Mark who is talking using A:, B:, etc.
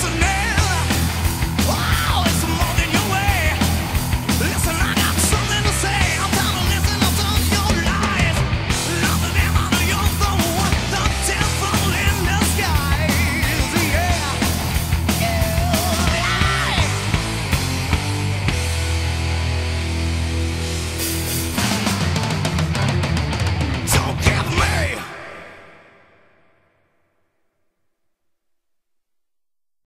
A: fascinating.